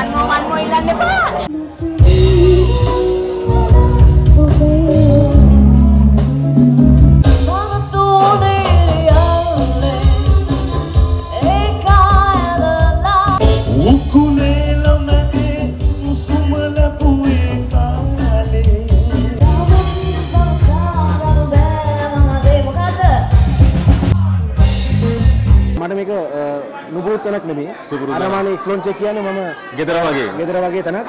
අන්මෝ වන්මෝ ඉල්ලන්න එපා. උකුලේල තැනක් නෙමේ අරමාන එක්ස්ලෝන්ච කියන මම ගෙදර වගේ. ගෙදර වගේ තැනක්.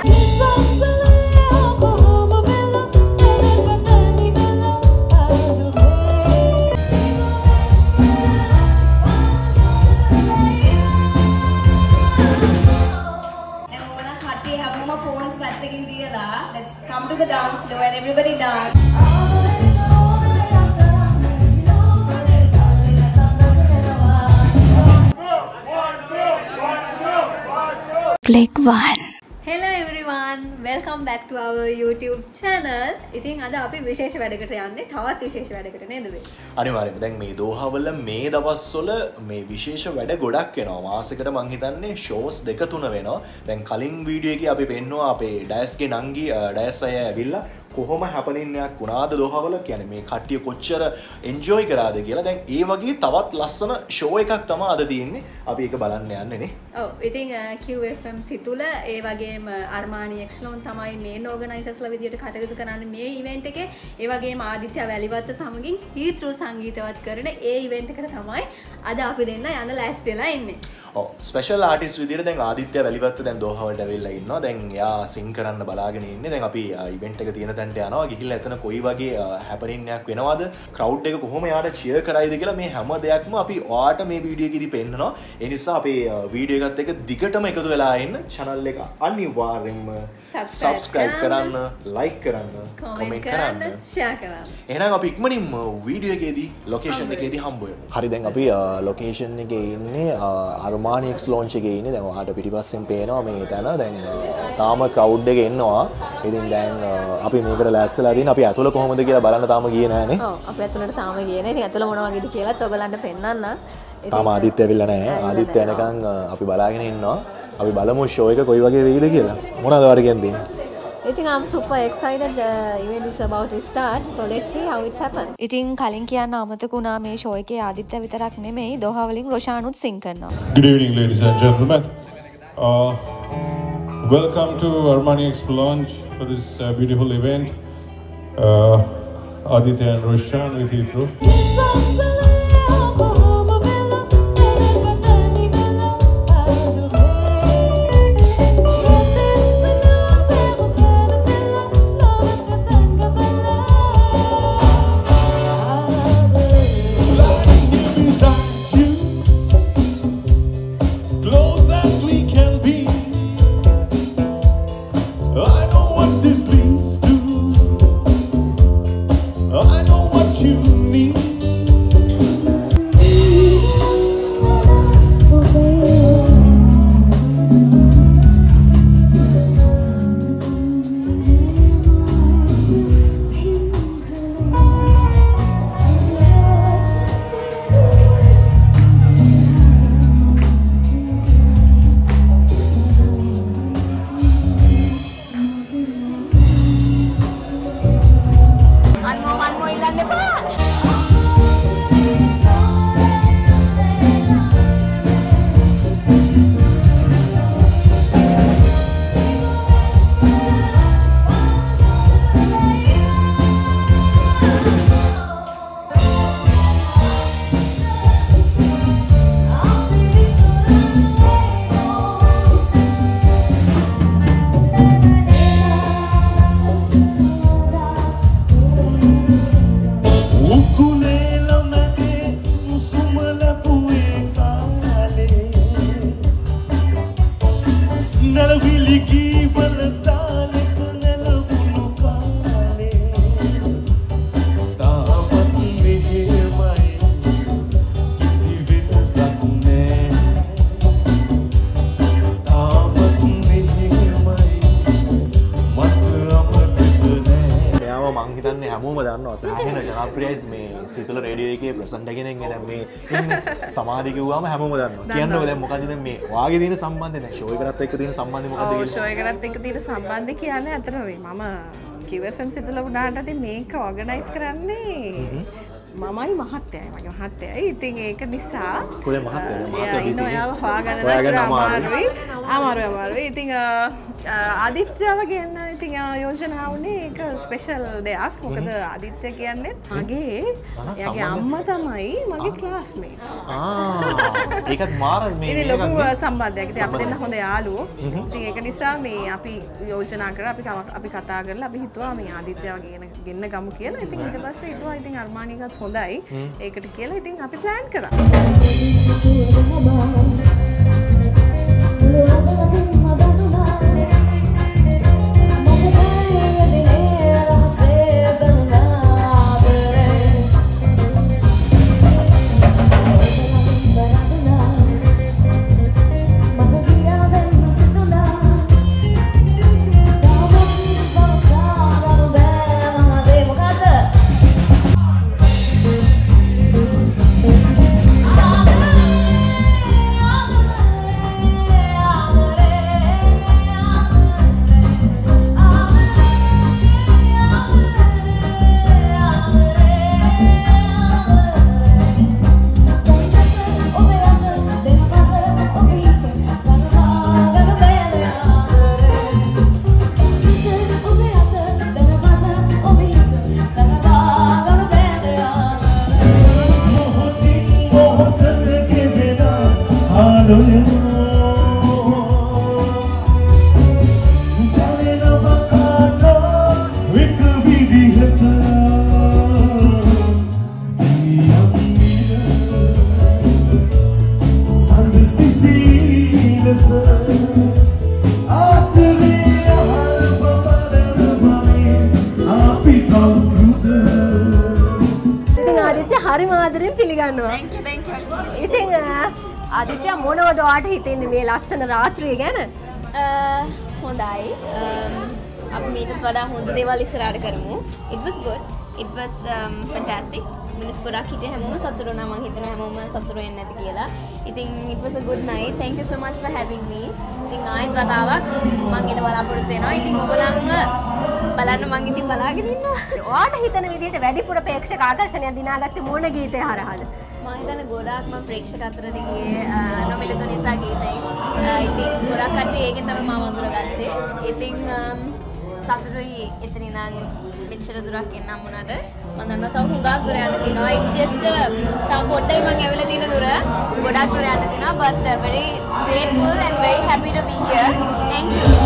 let's come to the dance floor and everybody dance. Click 1. Hello everyone welcome back to our YouTube channel. ඉතින් අද අපි විශේෂ වැඩකට යන්නේ තවත් විශේෂ වැඩකට නේදවේ අනිවාර්යයෙන්ම. දැන් මේ දෝහාවල මේ දවස්වල මේ විශේෂ වැඩ ගොඩක් වෙනවා. මාසෙකට මං හිතන්නේ ෂෝස් දෙක තුන වෙනවා. දැන් කලින් වීඩියෝ එකේ අපි පෙන්නවා අපේ ඩයස්ගේ නංගි ඩයස් අය ඇවිල්ලා කොහොම හැපනින්නයක් වුණාද දෝහාවල? කියන්නේ මේ කට්ටිය කොච්චර එන්ජොයි කරාද කියලා. දැන් ඒ වගේ තවත් ලස්සන ෂෝ එකක් තමයි අද තියෙන්නේ. අපි ඒක බලන්න යන්නේ නේ. ඔව. ඉතින් QFM සිතුල ඒ වගේම අර්මාණි එක්ලෝන් තමයි මේ නෝගනයිසස්ල විදිට කටයුතු කරන්න මේ ඉවෙන්ට් එක. ඒවගේ ආදිත්‍ය වැලිවත්ත සමගින් හිතෘ සංගීතවත් කරන ඒ ඉවෙන්ට් එකට තමයි අද අපි දෙන්න යන්න ලැස්තෙලා එන්නේ ස්පේෂල් ආටිස් විදිර දැන් ආදිත්‍ය වැලිවත්ත දැන් දෝහවට වෙල්ල ඉන්න දැන් යා සිං කරන්න බලාගෙන ඉන්න. දැන් අපි ඉවෙන්ට් එක තියෙන තැන්ට යනවා. ගිහිල් ඇතන කොයි වගේ හැපරින්නයක් වෙනවාද? කව් එක කොහොම යාට චිය කරයිද කියලා මේ හැම දෙයක්ම අපි වාට මේ වීඩියෝ කිරි පෙන්න්නවා. එනිසා අපේ වීඩියගත් එක දිගටම එකතු වෙලා එන්න චනල් එක අනිවාර්යෙන්ම සබස්ක්‍රයිබ් කරන්න ලයික් කරන්න කොමෙන්ට් කරන්න ෂයා කරන්න. එනම් අපි ඉක්මනින්ම වීඩියෝගේදී ලොකේෂන් එකේදී හම්බුව හරි දැන් අපි ලොකේෂන් එක ඉන්නේ අර්මානියක්ස් ලෝංච එක ඉන්න. දැන්වාට පිටිපස්සෙන් පේනවා මේ තැන. දැන් තාම කවුඩ් එක එන්නවා. ඉතින් දැන් අපි මේකට ලැස්සලාදීන් අපි ඇතුළ කොහොමද කියලා බලන්න තාම කිය නෑනේ අප ඇතුළට තාම කියන ඇතුළ මොනවගේද කියලා ඔගලන්ට පෙන්න්න තාම ආදිත්‍ය ඇවිල්ල නෑ ආදිත්‍ය යනකං අපි බලාගෙන ඉන්නවා. අපි බලමු ෂෝ එක කොයි වගේ වෙයිද කියලා. මොනද වරගෙන්දී ඉතින් I'm super excited uh, event is about to start so let's see how it's happen ඉතින් කලින් කියන්න අමතකුණා මේ ෂෝ එකේ ආදිත්‍ය විතරක් නෙමෙයි දෝහාවලින් රොෂානුත් සිං කරනවා. Good evening, ladies and gentlemen. Uh, welcome to Armani Expo launch for this uh, beautiful event. Uh, Aditya and Roshan with you through. හැමෝම දන්නවා. සෑහෙන ජනප්‍රියයිස් මේ සිතුල රේඩියෝ එකේ ප්‍රසන්ටගෙනෙන් ගෙන මේ. සමාධිකවවාම හැමෝම දන්න කියන්න දැ මොකද මේ වාගේ දින සම්බන්ධන ශෝයකරත් එක් තින සම්බන්ධ මොකද ශෝයකරත් එක තිට සම්බන්ධ කියන්න ඇතරවේ මම කිවෆම් සිතුල උඩාට අති මේක ඕගනයිස් කරන්නේ මමයි මහත්තයයි. මගේ මහත්තයයි. ඉතින් ඒක නිසා හොයාගන්න හොයාගන්න අමාරු අමාරුයි. ඉතින් ආදිත්‍යව ගන්න ඉතින් යෝජනාවනේ ඒක ස්පෙෂල් දෙයක්. මොකද ආදිත්‍ය කියන්නේ මගේ සම්බන්ධ- අම්ම තමයි මගේ ක්ලාස්මේ ඒකත් මාර ලොකු. සම්බන්ධයක්. ඉතින් අපි දෙන්න හොඳ යාළුවෝ. ඉතින් ඒක නිසා මේ අපි යෝජනා කරා අපි අපි කතා කරලා අපි හිතුවා මේ ආදිත්‍යව ගෙන ගෙන්න ගමු කියලා. ඉතින් ඊට පස්සේ හිතුවා ඉතින් අර්මානිකත් හොඳයි. ඒකට කියලා ඉතින් අපි ප්ලෑන් කරා හරි මාදරෙන් පිළිගන්නවා. ඉතින් ආදිත්‍ය මොනවද ඔයාට හිතෙන්නේ මේ ලස්සන රාත්‍රිය ගැන? හොඳයි. අප මීට වඩා හොඳ දේවල් ඉස්සරහට කරමු. It was good. It was um, fantastic. මිනිස් ගොඩක් හිටිය හැමෝම සතුටු වුණා. මං හිතන හැමෝම සතුටු වෙන්නේ නැති කියලා. ඉතින් it was a good night. Thank you so much for having me. ඉතින් ආයෙත් වතාවක්. මං එන බලාපොරොත්තු වෙනවා. ඉතින් ඔයගොල්ලන්ම බලන්න මං ඉතින් බලාගෙන ඉන්නවා. ඔයාට හිතන විදිහට වැඩිපුර ප්‍රේක්ෂක ආකර්ෂණයක් දිනාගත්තේ මොන ගීතය හරහාද? මම හිතන්නේ ගොඩාක්ම ප්‍රේක්ෂක අතරට ගියේ අ, නොමිලතු නිසා ගීතයෙන්. අ, ඉතින් ගොඩක් කට්ටිය ඒකෙන් තමයි මම අඳුරගත්තේ. ඉතින් සතුටුයි. එතන ඉඳන් මෙච්චර දුරක් එන්නම් වුණාට මම දන්නවා තව හුඟක් දුර යන්න තියෙනවා. It's just uh, තව පොඩ්ඩයි මම ඇවිල්ලා තියෙන දුර. ගොඩක් දුර යන්න තියෙනවා but uh, very grateful and very happy to be here. Thank you.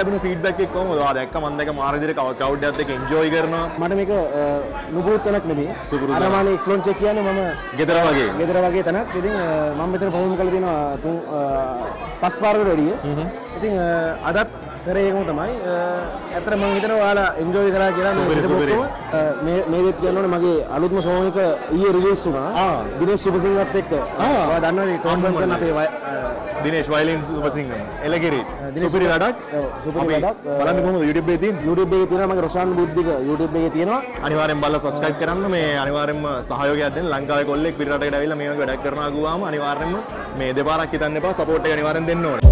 ලැබුණු ෆීඩ්බැක් එක කොහොමද? ඔයා දැක්ක මම දැක්ක මාර විදිහට ක්‍රවුඩ් එකත් එක්ක එන්ජොයි කරනවා. මට මේක නුපුරුත් තැනක් නෙමෙයි. සුපුරුදු තැනක්. අරමානි එක්ස්ලොන්ච් එක කියන්නේ මම ගෙදර වගේ. ගෙදර වගේ තැනක්. ඉතින් මම මෙතන පොහොම කරලා තියෙනවා පස් පාරකට වැඩිය. ඉතින් අදත් කරේ ඒකම තමයි. ඇත්තට මම හිතනවා ඔයාලා එන්ජොයි කරා කියලා මේ සුපිරි, හිතපු සුපිරි. ඔක්කොම, අ, මේ මේ වෙත් කියන්න ඕනේ මගේ අලුත්ම සෝන් එක ඊයේ රිලීස් වුණා. දිනේෂ් සුබසිංහත් එක්ක. ඔයා දන්නවනේ ටෝන් බන් කරන අපේ දිනේෂ් වයලින් සුපසිංහ. එලගිරි. සුපිරි වැඩක්. සුපිරි වැඩක්. බලන්න කොහොමද YouTube එකේ තියෙන්නේ? YouTube එකේ තියෙනවා මගේ රොෂාන් බුද්ධික YouTube එකේ තියෙනවා අනිවාර්යෙන් බලලා subscribe කරන්න මේ අනිවාර්යෙන්ම සහයෝගයක් දෙන්න ලංකාවේ කොල්ලෙක් පිට රටකට ඇවිල්ලා මේ වගේ වැඩක් කරනවා ගුවාම අනිවාර්යෙන්ම මේ දෙපාරක් හිතන්න එපා සපෝට් එක අනිවාර්යෙන් දෙන්න ඕනේ.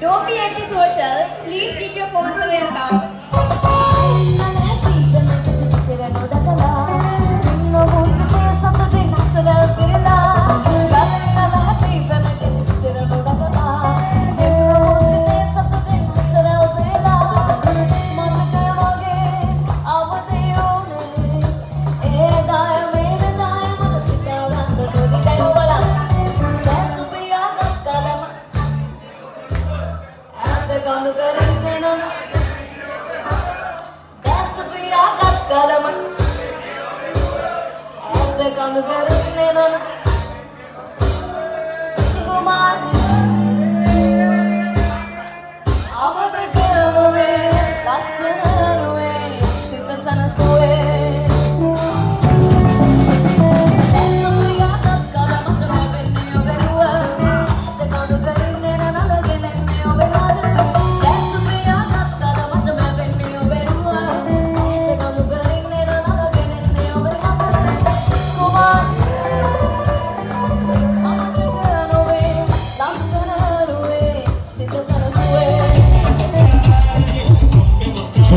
Don't be antisocial. Please keep your phones away and come.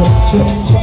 දැන්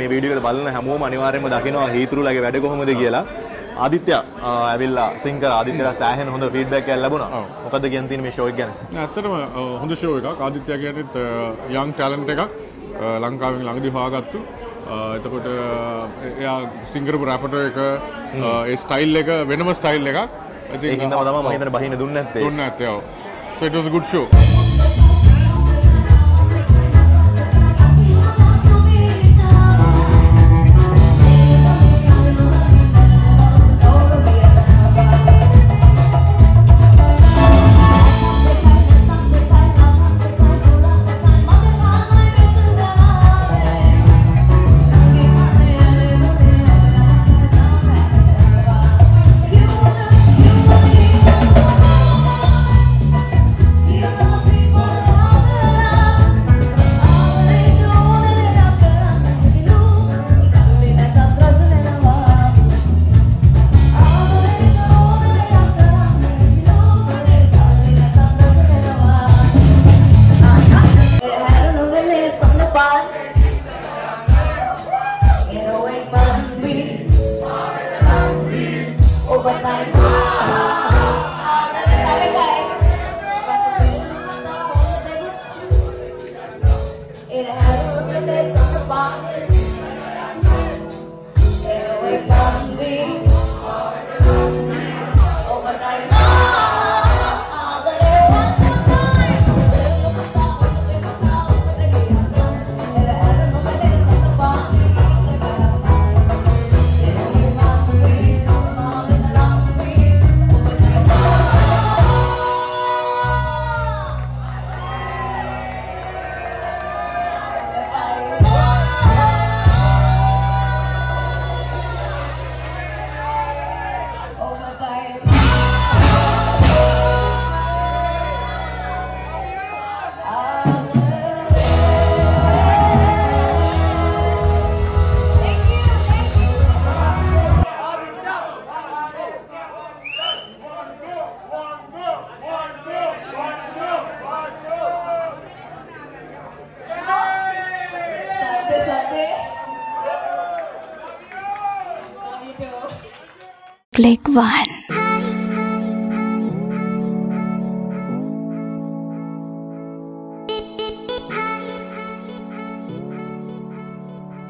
මේ වීඩියෝ එක බලන හැමෝම අනිවාර්යයෙන්ම දකිනවා හීතුරුලගේ වැඩ කොහොමද කියලා. ආදිත්‍ය ඇවිල්ලා සිංකර ආදිත්‍යලා සෑහෙන හොඳ ෆීඩ්බැක් එකක් ලැබුණා. මොකද්ද කියන්න තියෙන්නේ මේ ෂෝ එක ගැන? ඇත්තටම හොඳ ෂෝ එකක්. ආදිත්‍ය කියනෙත් යං ටැලන්ට් එකක්. ලංකාවෙන් ළඟදී හොයාගත්තු. එතකොට එයා සිංගරපු රැපටර් එක ඒ ස්ටයිල් එක වෙනම ස්ටයිල් එකක්. ඉතින් ඒක හින්දාම තමයි මම හිතන්නේ බහින්න දුන්නේ නැත්තේ. දුන්නේ නැත්තේ ඔව්. So it was a good show my God. One.